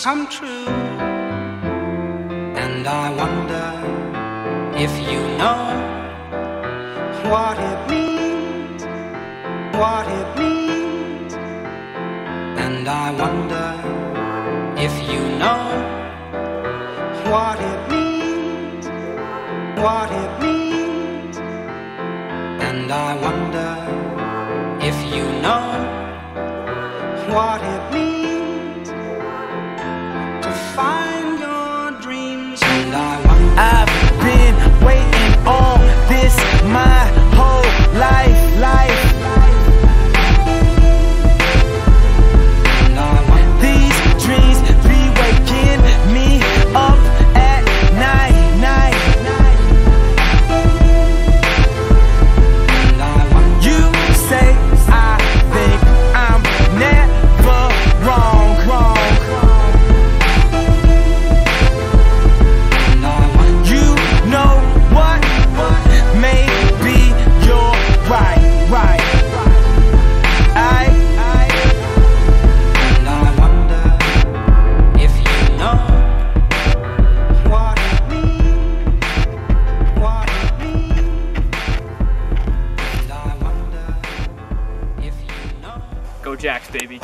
dreams come true. And I wonder if you know what it means, what it means. And I wonder if you know what it means, what it means. And I wonder if you know what it means Go Jacks, baby.